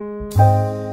Música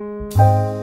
嗯。